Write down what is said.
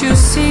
you see